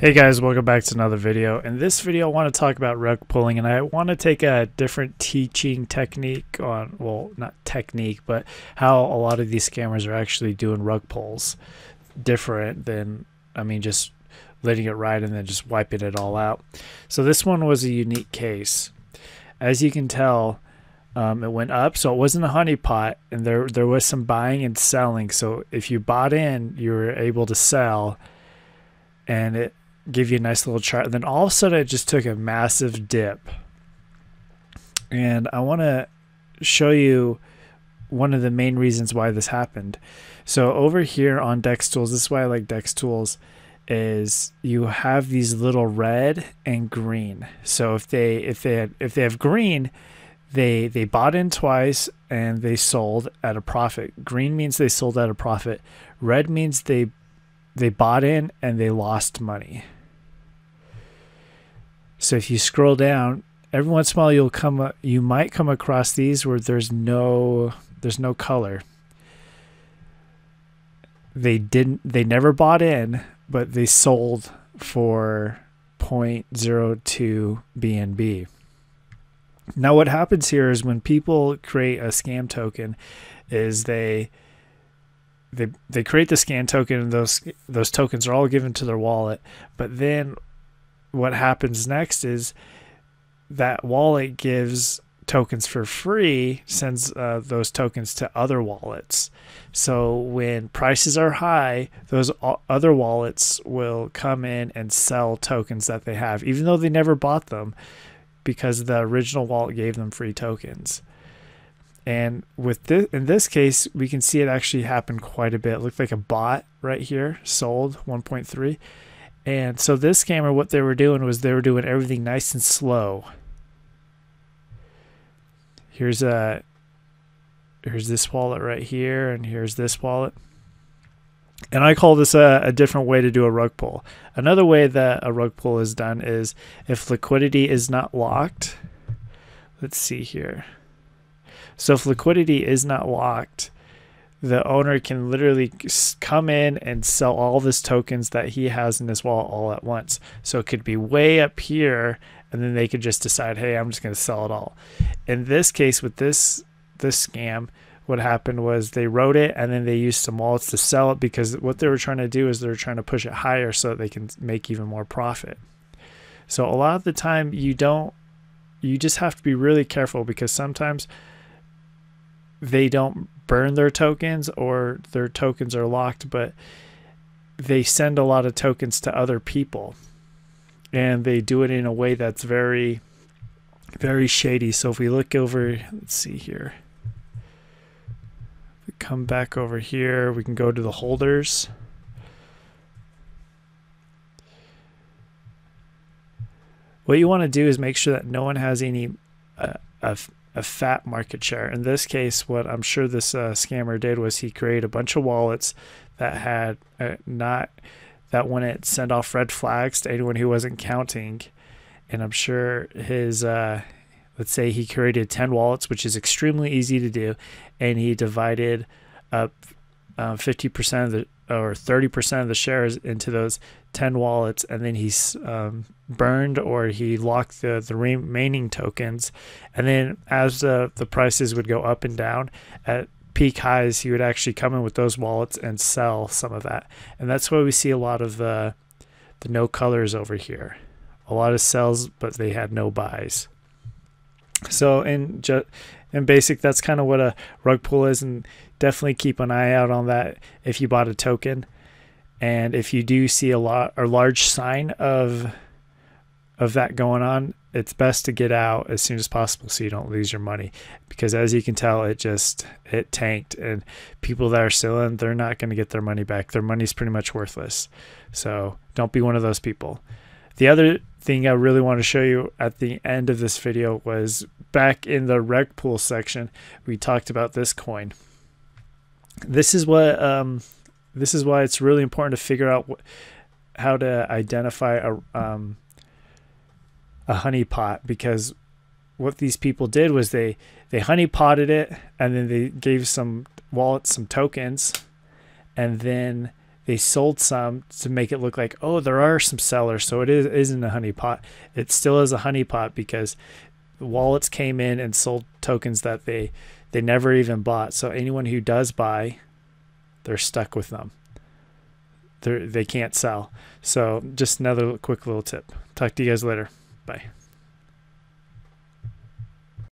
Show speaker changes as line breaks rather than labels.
Hey guys, welcome back to another video. In this video, I want to talk about rug pulling and I want to take a different teaching technique on, well, not technique, but how a lot of these scammers are actually doing rug pulls different than, I mean, just letting it ride and then just wiping it all out. So this one was a unique case. As you can tell, um, it went up, so it wasn't a honeypot, and there there was some buying and selling. So if you bought in, you were able to sell, and it give you a nice little chart. And then all of a sudden, it just took a massive dip. And I want to show you one of the main reasons why this happened. So over here on Dex Tools, this is why I like Dex Tools, is you have these little red and green. So if they if they had, if they have green, they they bought in twice and they sold at a profit. Green means they sold at a profit. Red means they they bought in and they lost money. So if you scroll down, every once in a while you'll come you might come across these where there's no there's no color. They didn't they never bought in, but they sold for 0.02 BNB. Now what happens here is when people create a scam token is they they they create the scan token and those those tokens are all given to their wallet. But then what happens next is that wallet gives tokens for free sends uh, those tokens to other wallets. So when prices are high those other wallets will come in and sell tokens that they have even though they never bought them because the original wallet gave them free tokens and with this, in this case, we can see it actually happened quite a bit. It looked like a bot right here sold 1.3. And so this scammer, what they were doing was they were doing everything nice and slow. Here's a here's this wallet right here, and here's this wallet. And I call this a, a, different way to do a rug pull. Another way that a rug pull is done is if liquidity is not locked. Let's see here. So if liquidity is not locked, the owner can literally come in and sell all this tokens that he has in his wallet all at once. So it could be way up here and then they could just decide, "Hey, I'm just going to sell it all." In this case with this this scam, what happened was they wrote it and then they used some wallets to sell it because what they were trying to do is they were trying to push it higher so that they can make even more profit. So a lot of the time you don't you just have to be really careful because sometimes they don't burn their tokens or their tokens are locked, but they send a lot of tokens to other people. And they do it in a way that's very, very shady. So if we look over, let's see here. We come back over here, we can go to the holders. What you want to do is make sure that no one has any uh, a fat market share. In this case, what I'm sure this uh, scammer did was he created a bunch of wallets that had uh, not that wouldn't send off red flags to anyone who wasn't counting. And I'm sure his uh, let's say he created 10 wallets, which is extremely easy to do, and he divided up 50% uh, of the or 30% of the shares into those 10 wallets and then he's um, burned or he locked the, the remaining tokens. And then as the, the prices would go up and down at peak highs he would actually come in with those wallets and sell some of that. And that's why we see a lot of the the no colors over here. A lot of sells but they had no buys. So in just in basic that's kind of what a rug pull is and definitely keep an eye out on that if you bought a token. And if you do see a lot or large sign of of that going on, it's best to get out as soon as possible so you don't lose your money. Because as you can tell, it just it tanked, and people that are still in, they're not going to get their money back. Their money's pretty much worthless. So don't be one of those people. The other thing I really want to show you at the end of this video was back in the rug pull section, we talked about this coin this is what um, this is why it's really important to figure out what, how to identify a um, a honey pot because what these people did was they they honey potted it and then they gave some wallets some tokens and then they sold some to make it look like oh there are some sellers so it is isn't a honeypot it still is a honeypot because wallets came in and sold tokens that they they never even bought. So anyone who does buy they're stuck with them. They they can't sell. So just another quick little tip. Talk to you guys later. Bye